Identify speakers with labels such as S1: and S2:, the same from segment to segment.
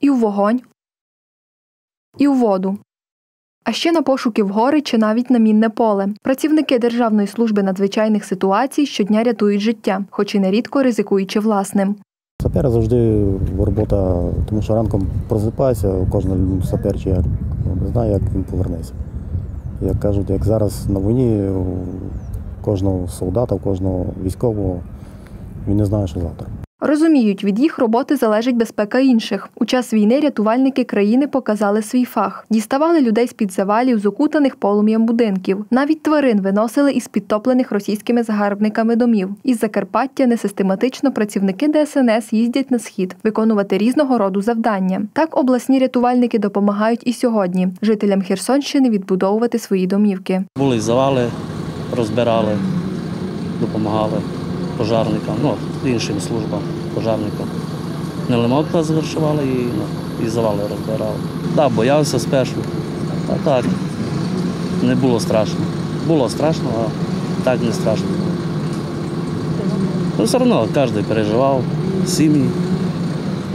S1: і у вогонь, і у воду. А ще на пошуки в гори чи навіть на мінне поле. Працівники Державної служби надзвичайних ситуацій щодня рятують життя, хоч і нерідко ризикуючи власним.
S2: Сапера завжди робота, тому що ранком просипається, кожен сапер чи як, ну, не знає, як він повернеться. Як кажуть, як зараз на війні у кожного солдата, у кожного військового, він не знає, що завтра.
S1: Розуміють, від їх роботи залежить безпека інших. У час війни рятувальники країни показали свій фах, діставали людей з під завалів, з окутаних полум'ям будинків. Навіть тварин виносили із підтоплених російськими загарбниками домів. Із Закарпаття несистематично працівники ДСНС їздять на схід виконувати різного роду завдання. Так обласні рятувальники допомагають і сьогодні жителям Херсонщини відбудовувати свої домівки.
S3: Були завали, розбирали, допомагали пожарникам, ну, іншим службам, пожарникам. Нелемовка завершували і, ну, і завали розбирали. Так, боявся спершу, а так не було страшно. Було страшно, а так не страшно. Ну, все одно кожен переживав, сім'ї.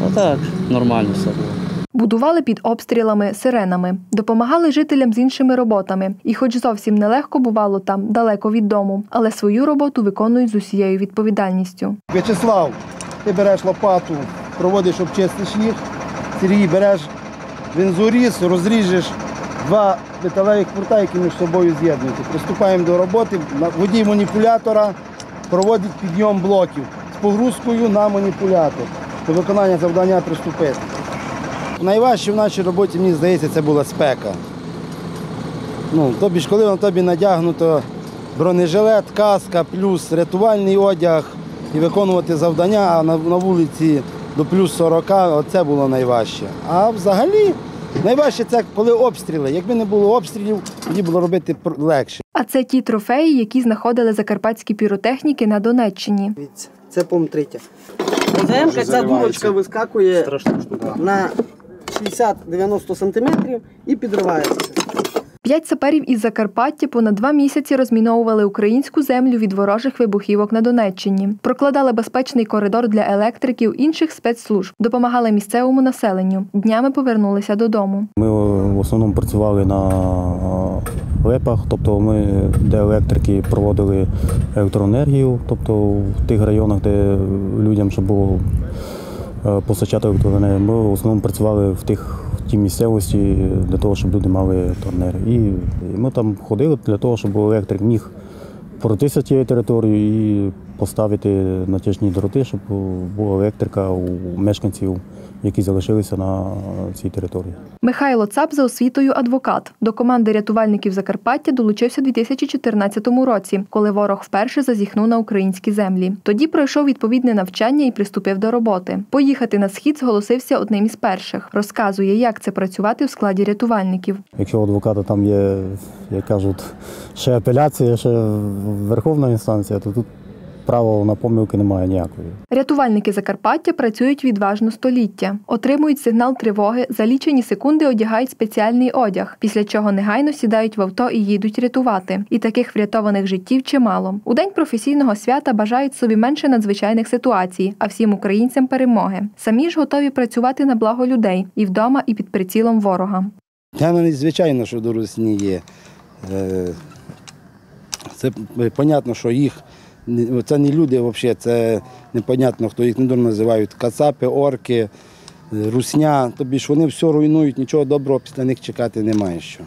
S3: А так, нормально все було.
S1: Будували під обстрілами, сиренами, допомагали жителям з іншими роботами. І, хоч зовсім нелегко бувало там, далеко від дому, але свою роботу виконують з усією відповідальністю.
S4: В'ячеслав, ти береш лопату, проводиш, обчистиш їх. Сергій, береш бензоріз, розріжеш два металевих пурта, які між собою з'єднуються. Приступаємо до роботи. Водій маніпулятора проводить підйом блоків з погрузкою на маніпулятор. До виконання завдання приступити. Найважче в нашій роботі, мені здається, це була спека. Ну, тобі ж, коли на тобі надягнуто бронежилет, каска, плюс рятувальний одяг і виконувати завдання, а на, на вулиці до плюс 40, оце було найважче. А взагалі найважче це коли обстріли. Якби не було обстрілів, тоді було робити легше.
S1: А це ті трофеї, які знаходили закарпатські піротехніки на Донеччині.
S5: Це пом-третя. Ця дурочка вискакує Страшно, на 60-90 сантиметрів і підривається.
S1: П'ять саперів із Закарпаття понад два місяці розміновували українську землю від ворожих вибухівок на Донеччині, прокладали безпечний коридор для електриків інших спецслужб, допомагали місцевому населенню. Днями повернулися додому.
S2: Ми в основному працювали на лепах, тобто ми, де електрики проводили електроенергію, тобто в тих районах, де людям щоб було е, постачати електроенергію. Ми в основному працювали в тих в тій місцевості для того, щоб люди мали електроенергію. І, і ми там ходили для того, щоб електрик міг пройтися тією територією і поставити натяжні дроти, щоб була електрика у мешканців, які залишилися на цій території.
S1: Михайло Цап за освітою адвокат. До команди рятувальників Закарпаття долучився у 2014 році, коли ворог вперше зазіхнув на українські землі. Тоді пройшов відповідне навчання і приступив до роботи. Поїхати на схід зголосився одним із перших. Розказує, як це працювати в складі рятувальників.
S2: Якщо у адвоката там є, як кажуть, ще апеляція, ще верховна інстанція, то тут права на помилки немає ніякої.
S1: Рятувальники Закарпаття працюють відважно століття, отримують сигнал тривоги, за лічені секунди одягають спеціальний одяг, після чого негайно сідають в авто і їдуть рятувати. І таких врятованих життів чимало. У день професійного свята бажають собі менше надзвичайних ситуацій, а всім українцям перемоги. Самі ж готові працювати на благо людей і вдома, і під прицілом ворога.
S4: Та ну, звичайно, що до Русні є. Е, Це зрозуміло, що їх не- це не люди взагалі, це непонятно, хто їх недурно називають кацапи, орки, е, русня. Тобі ж вони все руйнують, нічого доброго після них чекати немає що.